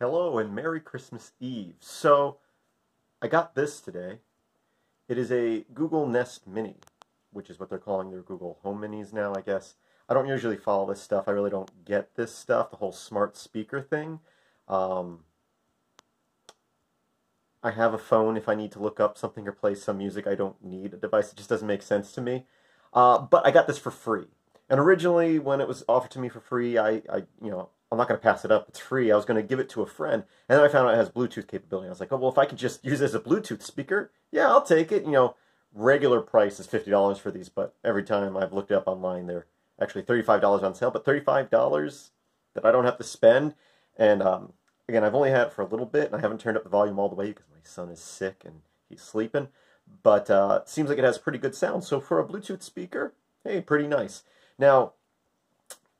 Hello and Merry Christmas Eve. So, I got this today. It is a Google Nest Mini, which is what they're calling their Google Home Minis now, I guess. I don't usually follow this stuff. I really don't get this stuff, the whole smart speaker thing. Um, I have a phone if I need to look up something or play some music. I don't need a device. It just doesn't make sense to me. Uh, but I got this for free. And originally, when it was offered to me for free, I, I you know, I'm not going to pass it up. It's free. I was going to give it to a friend, and then I found out it has Bluetooth capability. I was like, oh well, if I could just use it as a Bluetooth speaker, yeah, I'll take it. You know, regular price is fifty dollars for these, but every time I've looked it up online, they're actually thirty-five dollars on sale. But thirty-five dollars that I don't have to spend, and um, again, I've only had it for a little bit, and I haven't turned up the volume all the way because my son is sick and he's sleeping. But uh, it seems like it has pretty good sound. So for a Bluetooth speaker, hey, pretty nice. Now,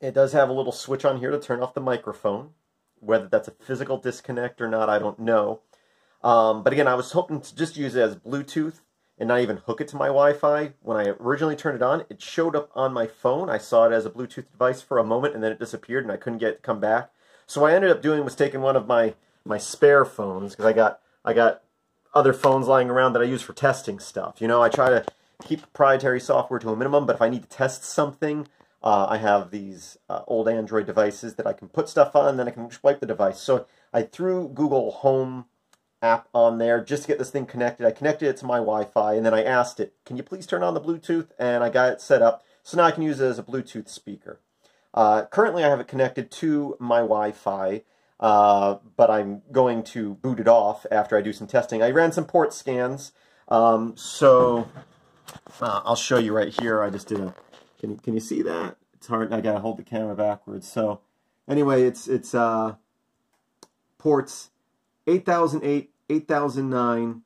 it does have a little switch on here to turn off the microphone. Whether that's a physical disconnect or not, I don't know. Um, but again, I was hoping to just use it as Bluetooth and not even hook it to my Wi-Fi. When I originally turned it on, it showed up on my phone. I saw it as a Bluetooth device for a moment, and then it disappeared, and I couldn't get it to come back. So what I ended up doing was taking one of my my spare phones because I got I got other phones lying around that I use for testing stuff. You know, I try to keep proprietary software to a minimum, but if I need to test something, uh, I have these uh, old Android devices that I can put stuff on, then I can wipe the device. So I threw Google Home app on there just to get this thing connected. I connected it to my Wi-Fi, and then I asked it, can you please turn on the Bluetooth? And I got it set up. So now I can use it as a Bluetooth speaker. Uh, currently, I have it connected to my Wi-Fi, uh, but I'm going to boot it off after I do some testing. I ran some port scans, um, so uh, I'll show you right here. I just did a can you, can you see that? It's hard. I gotta hold the camera backwards. So anyway, it's it's uh, ports 8008, 8009,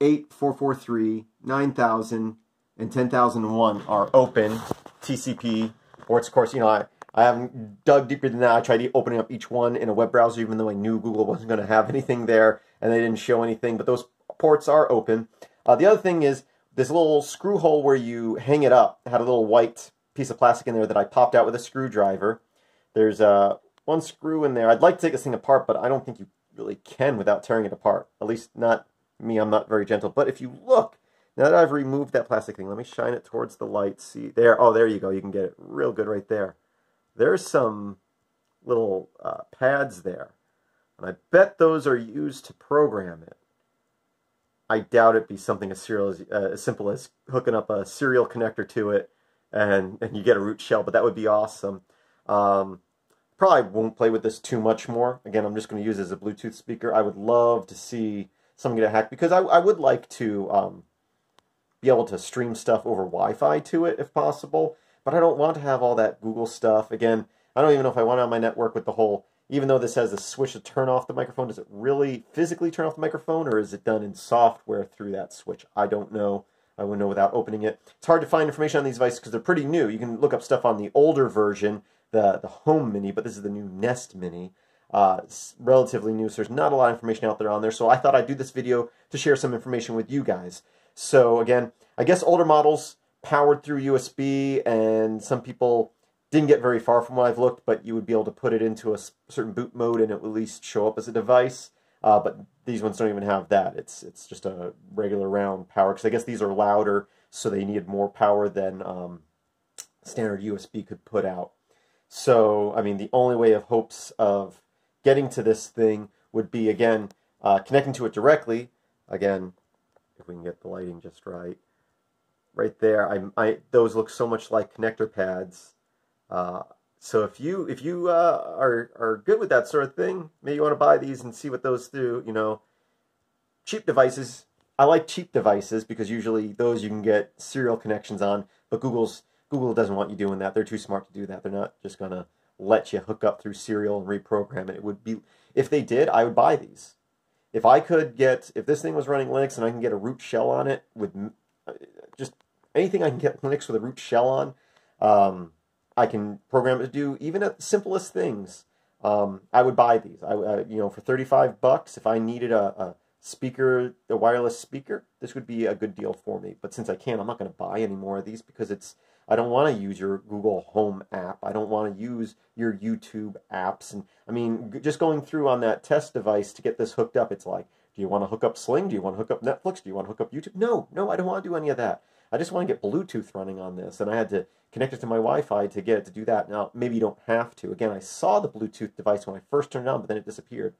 8443, 9000, and 10001 are open TCP ports. Of course, you know I. I haven't dug deeper than that. I tried opening up each one in a web browser, even though I knew Google wasn't going to have anything there, and they didn't show anything. But those ports are open. Uh, the other thing is this little screw hole where you hang it up had a little white piece of plastic in there that I popped out with a screwdriver. There's uh, one screw in there. I'd like to take this thing apart, but I don't think you really can without tearing it apart. At least not me, I'm not very gentle. But if you look, now that I've removed that plastic thing, let me shine it towards the light. See, there, oh, there you go. You can get it real good right there. There's some little uh, pads there. And I bet those are used to program it. I doubt it'd be something as, serial as, uh, as simple as hooking up a serial connector to it and, and you get a root shell, but that would be awesome. Um, probably won't play with this too much more. Again, I'm just going to use as a Bluetooth speaker. I would love to see someone get a hack because I, I would like to um, be able to stream stuff over Wi-Fi to it if possible, but I don't want to have all that Google stuff. Again, I don't even know if I want on my network with the whole even though this has a switch to turn off the microphone, does it really physically turn off the microphone or is it done in software through that switch? I don't know. I wouldn't know without opening it. It's hard to find information on these devices because they're pretty new. You can look up stuff on the older version, the, the Home Mini, but this is the new Nest Mini. Uh, it's relatively new, so there's not a lot of information out there on there. So I thought I'd do this video to share some information with you guys. So again, I guess older models powered through USB, and some people didn't get very far from what I've looked, but you would be able to put it into a certain boot mode and it would at least show up as a device. Uh, but these ones don't even have that. It's it's just a regular round power because I guess these are louder, so they need more power than um, standard USB could put out. So I mean, the only way of hopes of getting to this thing would be again uh, connecting to it directly. Again, if we can get the lighting just right, right there. I, I those look so much like connector pads uh, so if you if you uh, are are good with that sort of thing, maybe you want to buy these and see what those do. You know, cheap devices. I like cheap devices because usually those you can get serial connections on. But Google's Google doesn't want you doing that. They're too smart to do that. They're not just gonna let you hook up through serial and reprogram it. It would be if they did, I would buy these. If I could get if this thing was running Linux and I can get a root shell on it with uh, just anything I can get Linux with a root shell on. Um, I can program it to do even at the simplest things. Um, I would buy these. I, uh, you know, for 35 bucks, if I needed a, a speaker, a wireless speaker, this would be a good deal for me. But since I can't, I'm not going to buy any more of these because it's I don't want to use your Google Home app. I don't want to use your YouTube apps. And I mean, just going through on that test device to get this hooked up, it's like, do you want to hook up Sling? Do you want to hook up Netflix? Do you want to hook up YouTube? No, no, I don't want to do any of that. I just want to get Bluetooth running on this. And I had to connect it to my Wi Fi to get it to do that. Now, maybe you don't have to. Again, I saw the Bluetooth device when I first turned it on, but then it disappeared.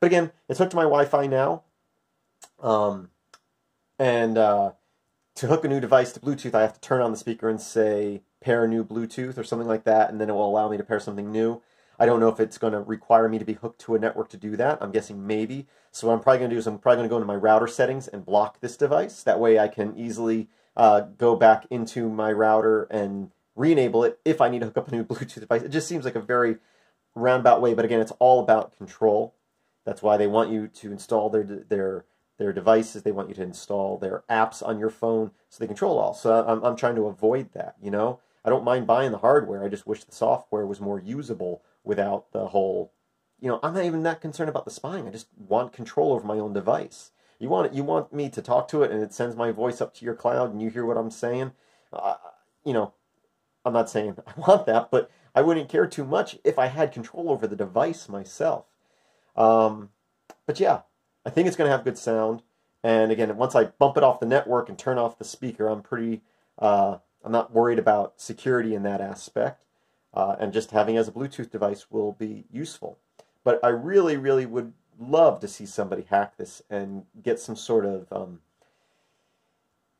But again, it's hooked to my Wi Fi now. Um, and uh, to hook a new device to Bluetooth, I have to turn on the speaker and say pair new Bluetooth or something like that, and then it will allow me to pair something new. I don't know if it's going to require me to be hooked to a network to do that. I'm guessing maybe. So what I'm probably going to do is I'm probably going to go into my router settings and block this device. That way I can easily uh, go back into my router and re-enable it if I need to hook up a new Bluetooth device. It just seems like a very roundabout way, but again, it's all about control. That's why they want you to install their their their devices. They want you to install their apps on your phone so they control all. So I'm, I'm trying to avoid that, you know? I don't mind buying the hardware. I just wish the software was more usable without the whole, you know, I'm not even that concerned about the spying. I just want control over my own device. You want you want me to talk to it and it sends my voice up to your cloud and you hear what I'm saying. Uh, you know, I'm not saying I want that, but I wouldn't care too much if I had control over the device myself. Um, but yeah, I think it's going to have good sound. And again, once I bump it off the network and turn off the speaker, I'm pretty, uh, I'm not worried about security in that aspect. Uh, and just having as a Bluetooth device will be useful. But I really, really would love to see somebody hack this and get some sort of, um,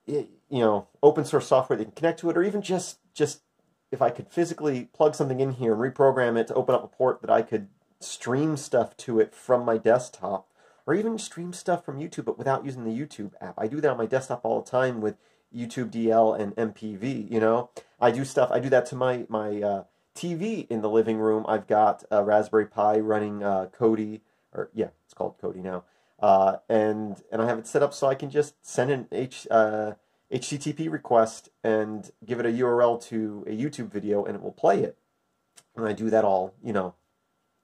you know, open source software that can connect to it, or even just, just if I could physically plug something in here and reprogram it to open up a port that I could stream stuff to it from my desktop or even stream stuff from YouTube, but without using the YouTube app. I do that on my desktop all the time with YouTube DL and MPV. You know, I do stuff. I do that to my my uh, TV in the living room. I've got a Raspberry Pi running uh, Kodi, or yeah, it's called Kodi now, uh, and and I have it set up so I can just send an H. HTTP uh, request and give it a URL to a YouTube video and it will play it. And I do that all, you know,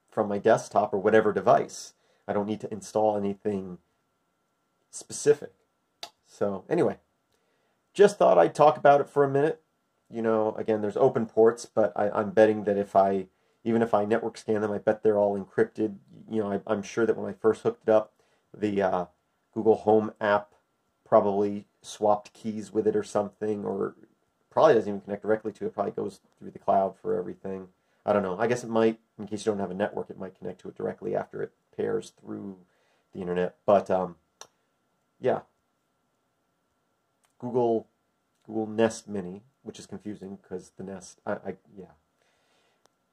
from my desktop or whatever device. I don't need to install anything specific. So anyway, just thought I'd talk about it for a minute. You know, again, there's open ports, but I, am betting that if I, even if I network scan them, I bet they're all encrypted. You know, I, am sure that when I first hooked it up, the uh, Google Home app probably swapped keys with it or something, or probably doesn't even connect directly to it. Probably goes through the cloud for everything. I don't know. I guess it might, in case you don't have a network, it might connect to it directly after it pairs through the internet. But um, yeah, Google Google Nest Mini, which is confusing because the Nest, I, I yeah,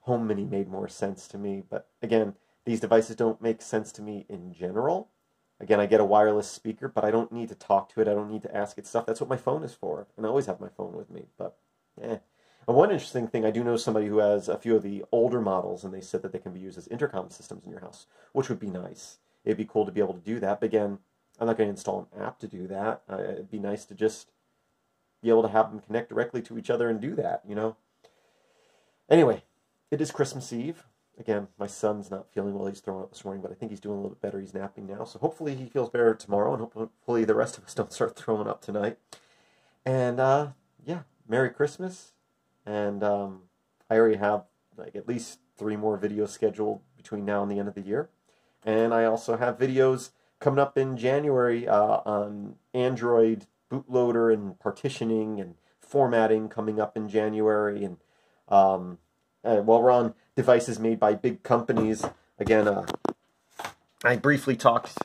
Home Mini made more sense to me. But again, these devices don't make sense to me in general. Again, I get a wireless speaker, but I don't need to talk to it. I don't need to ask it stuff. That's what my phone is for, and I always have my phone with me. But, eh. And one interesting thing, I do know somebody who has a few of the older models, and they said that they can be used as intercom systems in your house, which would be nice. It'd be cool to be able to do that. But again, I'm not going to install an app to do that. Uh, it'd be nice to just be able to have them connect directly to each other and do that, you know? Anyway, it is Christmas Eve. Again, my son's not feeling well. He's throwing up this morning, but I think he's doing a little bit better. He's napping now. So hopefully he feels better tomorrow, and hopefully the rest of us don't start throwing up tonight. And uh, yeah, Merry Christmas. And um, I already have like at least three more videos scheduled between now and the end of the year. And I also have videos coming up in January uh, on Android bootloader and partitioning and formatting coming up in January. And um, uh, while we're on devices made by big companies, again, uh, I briefly talked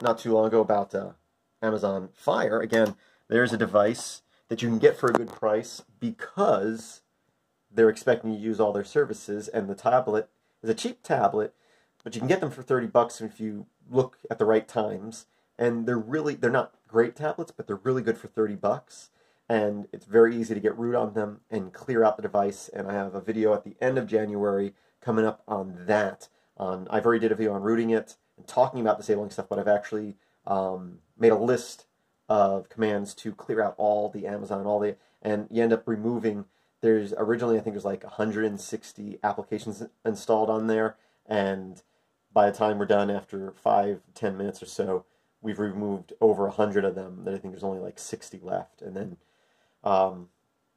not too long ago about uh, Amazon Fire. Again, there's a device that you can get for a good price because they're expecting you to use all their services, and the tablet is a cheap tablet, but you can get them for 30 bucks if you look at the right times. And they're really, they're not great tablets, but they're really good for 30 bucks. And it's very easy to get root on them and clear out the device. And I have a video at the end of January coming up on that. I've already did a video on rooting it and talking about disabling stuff, but I've actually um, made a list of commands to clear out all the Amazon, all the, and you end up removing there's originally I think there's like 160 applications installed on there, and by the time we're done after five ten minutes or so, we've removed over 100 of them. That I think there's only like 60 left, and then um,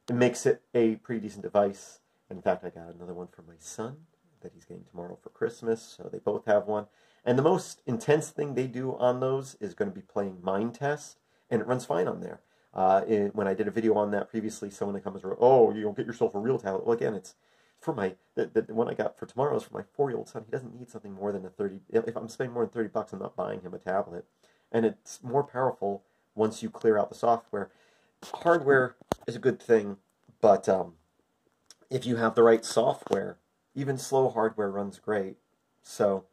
it makes it a pretty decent device. In fact, I got another one for my son that he's getting tomorrow for Christmas, so they both have one. And the most intense thing they do on those is going to be playing Minetest, and it runs fine on there. Uh, it, when I did a video on that previously, someone comments wrote, "Oh, you don't get yourself a real tablet." Well, again, it's for my the, the one I got for tomorrow is for my four year old son. He doesn't need something more than a thirty. If I'm spending more than thirty bucks, I'm not buying him a tablet, and it's more powerful once you clear out the software. Hardware is a good thing, but um, if you have the right software, even slow hardware runs great. So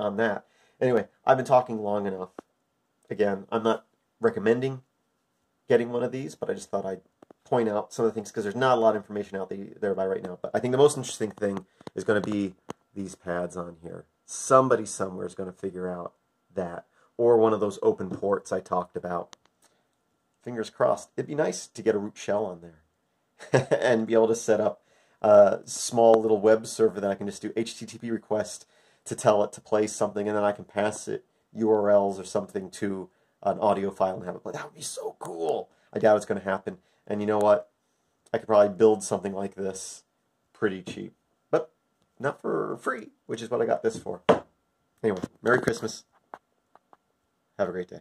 on that. Anyway, I've been talking long enough. Again, I'm not recommending getting one of these, but I just thought I'd point out some of the things because there's not a lot of information out there by right now. But I think the most interesting thing is going to be these pads on here. Somebody somewhere is going to figure out that, or one of those open ports I talked about. Fingers crossed. It'd be nice to get a root shell on there and be able to set up a small little web server that I can just do HTTP request to tell it to play something, and then I can pass it URLs or something to an audio file and have it play. That would be so cool. I doubt it's going to happen. And you know what? I could probably build something like this pretty cheap. But not for free, which is what I got this for. Anyway, Merry Christmas. Have a great day.